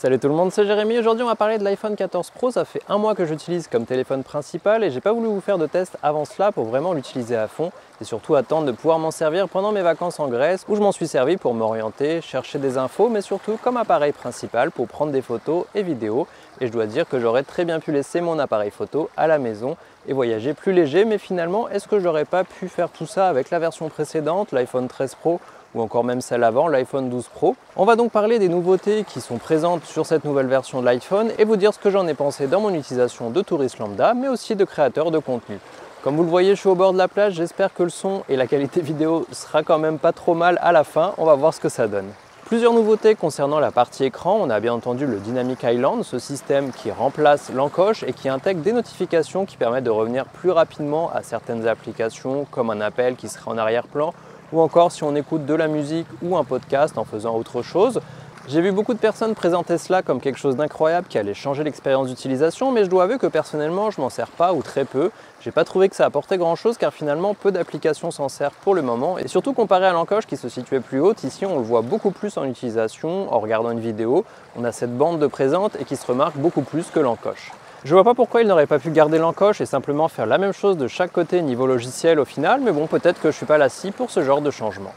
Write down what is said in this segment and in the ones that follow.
Salut tout le monde, c'est Jérémy. Aujourd'hui, on va parler de l'iPhone 14 Pro. Ça fait un mois que j'utilise comme téléphone principal et j'ai pas voulu vous faire de test avant cela pour vraiment l'utiliser à fond et surtout attendre de pouvoir m'en servir pendant mes vacances en Grèce où je m'en suis servi pour m'orienter, chercher des infos, mais surtout comme appareil principal pour prendre des photos et vidéos. Et je dois dire que j'aurais très bien pu laisser mon appareil photo à la maison et voyager plus léger, mais finalement, est-ce que j'aurais pas pu faire tout ça avec la version précédente, l'iPhone 13 Pro ou encore même celle avant, l'iPhone 12 Pro. On va donc parler des nouveautés qui sont présentes sur cette nouvelle version de l'iPhone et vous dire ce que j'en ai pensé dans mon utilisation de touriste lambda, mais aussi de créateur de contenu. Comme vous le voyez, je suis au bord de la plage, j'espère que le son et la qualité vidéo sera quand même pas trop mal à la fin, on va voir ce que ça donne. Plusieurs nouveautés concernant la partie écran, on a bien entendu le Dynamic Island, ce système qui remplace l'encoche et qui intègre des notifications qui permettent de revenir plus rapidement à certaines applications comme un appel qui serait en arrière-plan ou encore si on écoute de la musique ou un podcast en faisant autre chose. J'ai vu beaucoup de personnes présenter cela comme quelque chose d'incroyable qui allait changer l'expérience d'utilisation, mais je dois avouer que personnellement je m'en sers pas ou très peu. J'ai pas trouvé que ça apportait grand chose car finalement peu d'applications s'en servent pour le moment et surtout comparé à l'encoche qui se situait plus haute, ici on le voit beaucoup plus en utilisation en regardant une vidéo. On a cette bande de présente et qui se remarque beaucoup plus que l'encoche. Je vois pas pourquoi il n'aurait pas pu garder l'encoche et simplement faire la même chose de chaque côté niveau logiciel au final, mais bon, peut-être que je suis pas la scie pour ce genre de changement.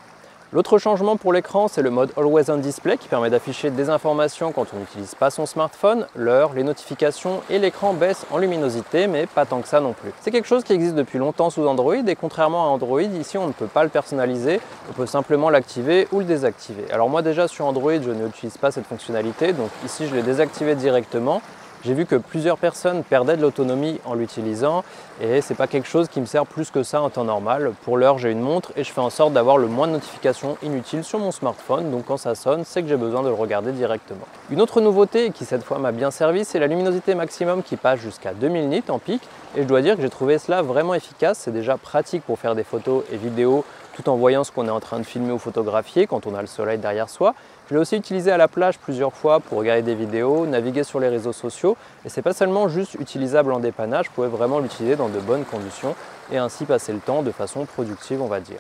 L'autre changement pour l'écran, c'est le mode Always On Display qui permet d'afficher des informations quand on n'utilise pas son smartphone, l'heure, les notifications et l'écran baisse en luminosité, mais pas tant que ça non plus. C'est quelque chose qui existe depuis longtemps sous Android et contrairement à Android, ici on ne peut pas le personnaliser, on peut simplement l'activer ou le désactiver. Alors moi déjà sur Android, je n'utilise pas cette fonctionnalité, donc ici je l'ai désactivé directement j'ai vu que plusieurs personnes perdaient de l'autonomie en l'utilisant et c'est pas quelque chose qui me sert plus que ça en temps normal. Pour l'heure, j'ai une montre et je fais en sorte d'avoir le moins de notifications inutiles sur mon smartphone. Donc quand ça sonne, c'est que j'ai besoin de le regarder directement. Une autre nouveauté qui cette fois m'a bien servi, c'est la luminosité maximum qui passe jusqu'à 2000 nits en pic et je dois dire que j'ai trouvé cela vraiment efficace. C'est déjà pratique pour faire des photos et vidéos tout en voyant ce qu'on est en train de filmer ou photographier quand on a le soleil derrière soi. Je l'ai aussi utilisé à la plage plusieurs fois pour regarder des vidéos, naviguer sur les réseaux sociaux et c'est pas seulement juste utilisable en dépannage, je pouvais vraiment l'utiliser dans de bonnes conditions et ainsi passer le temps de façon productive on va dire.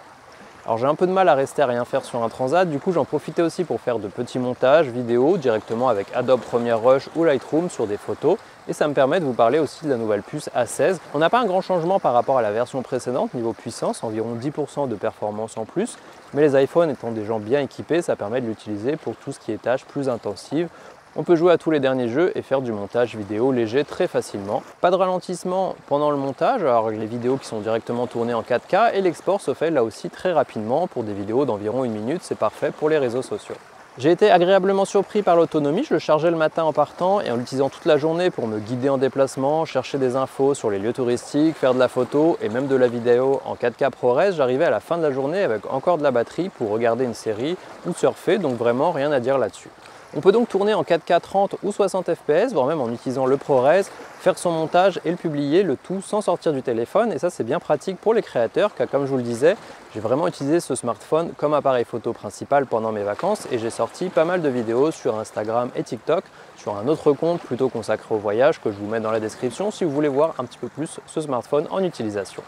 Alors j'ai un peu de mal à rester à rien faire sur un transat, du coup j'en profitais aussi pour faire de petits montages vidéo directement avec Adobe Premiere Rush ou Lightroom sur des photos. Et ça me permet de vous parler aussi de la nouvelle puce A16. On n'a pas un grand changement par rapport à la version précédente niveau puissance, environ 10% de performance en plus, mais les iPhones étant des gens bien équipés, ça permet de l'utiliser pour tout ce qui est tâches plus intensives on peut jouer à tous les derniers jeux et faire du montage vidéo léger très facilement. Pas de ralentissement pendant le montage, alors les vidéos qui sont directement tournées en 4K et l'export se fait là aussi très rapidement pour des vidéos d'environ une minute, c'est parfait pour les réseaux sociaux. J'ai été agréablement surpris par l'autonomie, je le chargeais le matin en partant et en l'utilisant toute la journée pour me guider en déplacement, chercher des infos sur les lieux touristiques, faire de la photo et même de la vidéo en 4K ProRes, j'arrivais à la fin de la journée avec encore de la batterie pour regarder une série ou surfer, donc vraiment rien à dire là-dessus. On peut donc tourner en 4K 30 ou 60 fps, voire même en utilisant le ProRes, faire son montage et le publier, le tout sans sortir du téléphone. Et ça, c'est bien pratique pour les créateurs, car comme je vous le disais, j'ai vraiment utilisé ce smartphone comme appareil photo principal pendant mes vacances et j'ai sorti pas mal de vidéos sur Instagram et TikTok sur un autre compte plutôt consacré au voyage que je vous mets dans la description si vous voulez voir un petit peu plus ce smartphone en utilisation.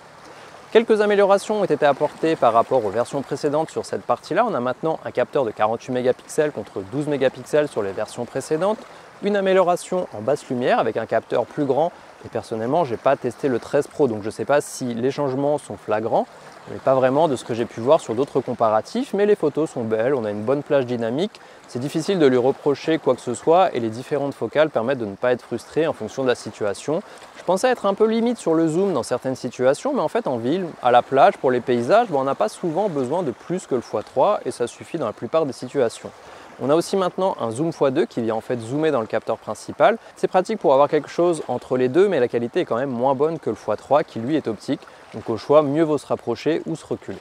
Quelques améliorations ont été apportées par rapport aux versions précédentes sur cette partie-là. On a maintenant un capteur de 48 mégapixels contre 12 mégapixels sur les versions précédentes. Une amélioration en basse lumière avec un capteur plus grand. Et personnellement, je n'ai pas testé le 13 Pro, donc je ne sais pas si les changements sont flagrants. Pas vraiment de ce que j'ai pu voir sur d'autres comparatifs, mais les photos sont belles, on a une bonne plage dynamique. C'est difficile de lui reprocher quoi que ce soit et les différentes focales permettent de ne pas être frustré en fonction de la situation. Je pensais être un peu limite sur le zoom dans certaines situations, mais en fait en ville, à la plage, pour les paysages, on n'a pas souvent besoin de plus que le x3 et ça suffit dans la plupart des situations. On a aussi maintenant un zoom x2 qui vient en fait zoomer dans le capteur principal. C'est pratique pour avoir quelque chose entre les deux, mais la qualité est quand même moins bonne que le x3 qui lui est optique. Donc au choix, mieux vaut se rapprocher ou se reculer.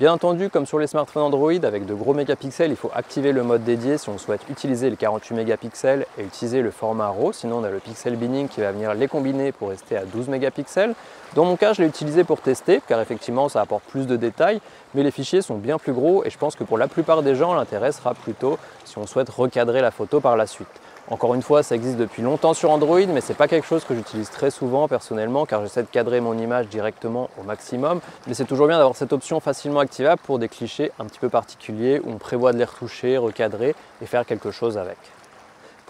Bien entendu, comme sur les smartphones Android avec de gros mégapixels, il faut activer le mode dédié si on souhaite utiliser les 48 mégapixels et utiliser le format RAW. Sinon, on a le pixel binning qui va venir les combiner pour rester à 12 mégapixels. Dans mon cas, je l'ai utilisé pour tester, car effectivement, ça apporte plus de détails, mais les fichiers sont bien plus gros et je pense que pour la plupart des gens, l'intérêt sera plutôt si on souhaite recadrer la photo par la suite. Encore une fois, ça existe depuis longtemps sur Android, mais ce n'est pas quelque chose que j'utilise très souvent personnellement, car j'essaie de cadrer mon image directement au maximum. Mais c'est toujours bien d'avoir cette option facilement activable pour des clichés un petit peu particuliers où on prévoit de les retoucher, recadrer et faire quelque chose avec.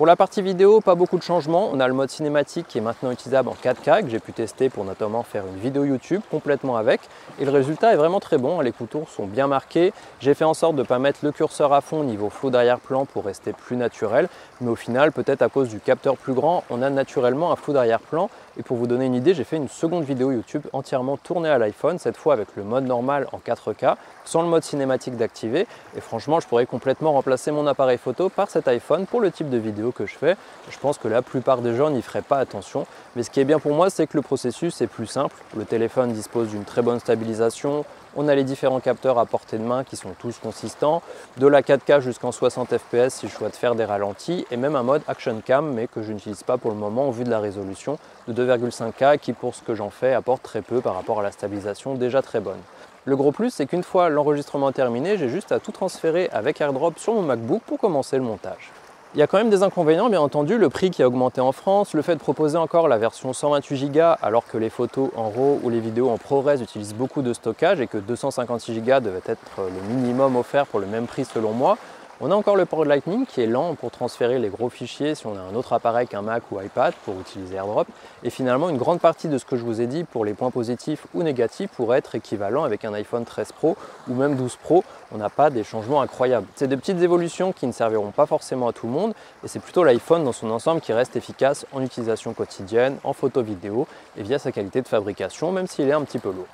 Pour la partie vidéo, pas beaucoup de changements. On a le mode cinématique qui est maintenant utilisable en 4K, que j'ai pu tester pour notamment faire une vidéo YouTube complètement avec. Et le résultat est vraiment très bon, les contours sont bien marqués. J'ai fait en sorte de ne pas mettre le curseur à fond au niveau flou d'arrière-plan pour rester plus naturel. Mais au final, peut-être à cause du capteur plus grand, on a naturellement un flou d'arrière-plan. Et pour vous donner une idée, j'ai fait une seconde vidéo YouTube entièrement tournée à l'iPhone, cette fois avec le mode normal en 4K, sans le mode cinématique d'activer. Et franchement, je pourrais complètement remplacer mon appareil photo par cet iPhone pour le type de vidéo que je fais. Je pense que la plupart des gens n'y feraient pas attention. Mais ce qui est bien pour moi, c'est que le processus est plus simple. Le téléphone dispose d'une très bonne stabilisation, on a les différents capteurs à portée de main qui sont tous consistants, de la 4K jusqu'en 60 fps si je souhaite faire des ralentis, et même un mode Action Cam, mais que je n'utilise pas pour le moment au vu de la résolution de 2,5K qui pour ce que j'en fais apporte très peu par rapport à la stabilisation déjà très bonne. Le gros plus, c'est qu'une fois l'enregistrement terminé, j'ai juste à tout transférer avec AirDrop sur mon MacBook pour commencer le montage. Il y a quand même des inconvénients, bien entendu, le prix qui a augmenté en France, le fait de proposer encore la version 128 Go alors que les photos en RAW ou les vidéos en ProRes utilisent beaucoup de stockage et que 256 Go devait être le minimum offert pour le même prix selon moi, on a encore le port Lightning qui est lent pour transférer les gros fichiers si on a un autre appareil qu'un Mac ou iPad pour utiliser AirDrop. Et finalement, une grande partie de ce que je vous ai dit pour les points positifs ou négatifs pourrait être équivalent avec un iPhone 13 Pro ou même 12 Pro. On n'a pas des changements incroyables. C'est des petites évolutions qui ne serviront pas forcément à tout le monde et c'est plutôt l'iPhone dans son ensemble qui reste efficace en utilisation quotidienne, en photo vidéo et via sa qualité de fabrication, même s'il est un petit peu lourd.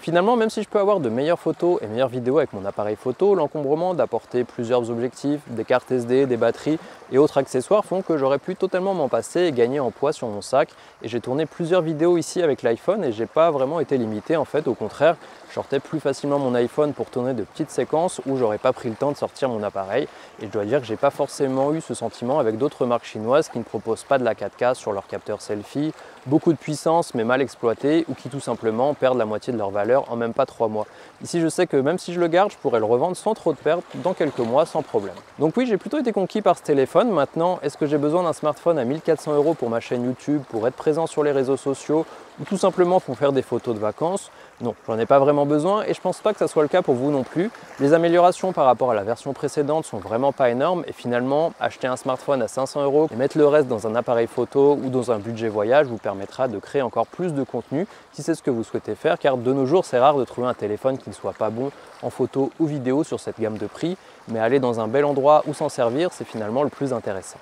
Finalement, même si je peux avoir de meilleures photos et meilleures vidéos avec mon appareil photo, l'encombrement d'apporter plusieurs objectifs, des cartes SD, des batteries et autres accessoires font que j'aurais pu totalement m'en passer et gagner en poids sur mon sac. Et j'ai tourné plusieurs vidéos ici avec l'iPhone et j'ai pas vraiment été limité en fait, au contraire, sortais plus facilement mon iPhone pour tourner de petites séquences où j'aurais pas pris le temps de sortir mon appareil. Et je dois dire que j'ai pas forcément eu ce sentiment avec d'autres marques chinoises qui ne proposent pas de la 4K sur leur capteur selfie, beaucoup de puissance mais mal exploitée ou qui tout simplement perdent la moitié de leur valeur en même pas trois mois. Ici je sais que même si je le garde, je pourrais le revendre sans trop de perte dans quelques mois sans problème. Donc oui, j'ai plutôt été conquis par ce téléphone. Maintenant, est-ce que j'ai besoin d'un smartphone à 1400 euros pour ma chaîne YouTube, pour être présent sur les réseaux sociaux ou tout simplement pour faire des photos de vacances non, j'en ai pas vraiment besoin et je pense pas que ça soit le cas pour vous non plus. Les améliorations par rapport à la version précédente sont vraiment pas énormes et finalement, acheter un smartphone à 500 euros et mettre le reste dans un appareil photo ou dans un budget voyage vous permettra de créer encore plus de contenu si c'est ce que vous souhaitez faire car de nos jours, c'est rare de trouver un téléphone qui ne soit pas bon en photo ou vidéo sur cette gamme de prix, mais aller dans un bel endroit où s'en servir, c'est finalement le plus intéressant.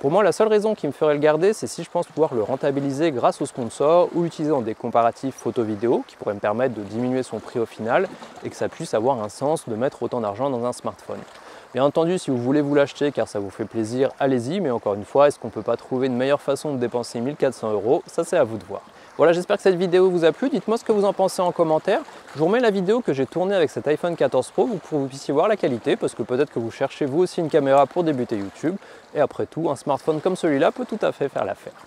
Pour moi, la seule raison qui me ferait le garder, c'est si je pense pouvoir le rentabiliser grâce au sponsor ou utiliser dans des comparatifs photo-vidéo qui pourraient me permettre de diminuer son prix au final et que ça puisse avoir un sens de mettre autant d'argent dans un smartphone. Bien entendu, si vous voulez vous l'acheter car ça vous fait plaisir, allez-y, mais encore une fois, est-ce qu'on ne peut pas trouver une meilleure façon de dépenser 1400 euros? Ça, c'est à vous de voir. Voilà, j'espère que cette vidéo vous a plu. Dites-moi ce que vous en pensez en commentaire. Je vous remets la vidéo que j'ai tournée avec cet iPhone 14 Pro pour que vous puissiez voir la qualité, parce que peut-être que vous cherchez vous aussi une caméra pour débuter YouTube. Et après tout, un smartphone comme celui-là peut tout à fait faire l'affaire.